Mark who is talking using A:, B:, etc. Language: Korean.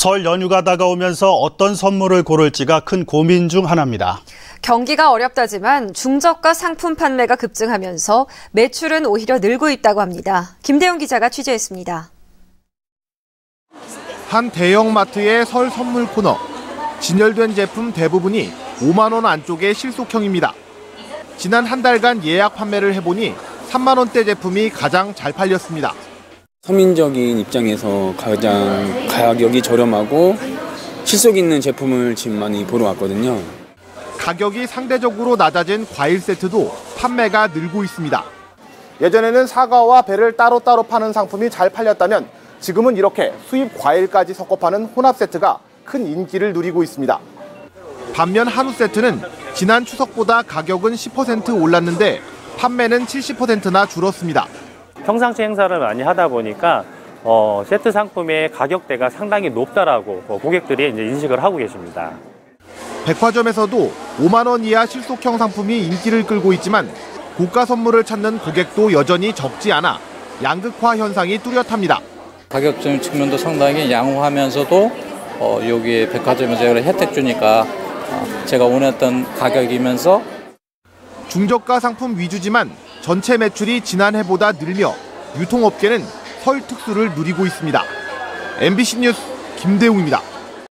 A: 설 연휴가 다가오면서 어떤 선물을 고를지가 큰 고민 중 하나입니다.
B: 경기가 어렵다지만 중저가 상품 판매가 급증하면서 매출은 오히려 늘고 있다고 합니다. 김대용 기자가 취재했습니다.
C: 한 대형 마트의 설 선물 코너. 진열된 제품 대부분이 5만 원 안쪽의 실속형입니다. 지난 한 달간 예약 판매를 해보니 3만 원대 제품이 가장 잘 팔렸습니다.
D: 서민적인 입장에서 가장 가격이 저렴하고 실속 있는 제품을 지금 많이 보러 왔거든요.
C: 가격이 상대적으로 낮아진 과일 세트도 판매가 늘고 있습니다. 예전에는 사과와 배를 따로따로 파는 상품이 잘 팔렸다면 지금은 이렇게 수입 과일까지 섞어 파는 혼합 세트가 큰 인기를 누리고 있습니다. 반면 한우 세트는 지난 추석보다 가격은 10% 올랐는데 판매는 70%나 줄었습니다.
E: 평상시 행사를 많이 하다 보니까 어, 세트 상품의 가격대가 상당히 높다라고 어, 고객들이 이제 인식을 하고 계십니다.
C: 백화점에서도 5만 원 이하 실속형 상품이 인기를 끌고 있지만 고가 선물을 찾는 고객도 여전히 적지 않아 양극화 현상이 뚜렷합니다.
F: 가격적 측면도 상당히 양호하면서도 어, 여기 백화점에서 혜택 주니까 어, 제가 원했던 가격이면서
C: 중저가 상품 위주지만 전체 매출이 지난해보다 늘며 유통업계는 설 특수를 누리고 있습니다. MBC 뉴스 김대웅입니다.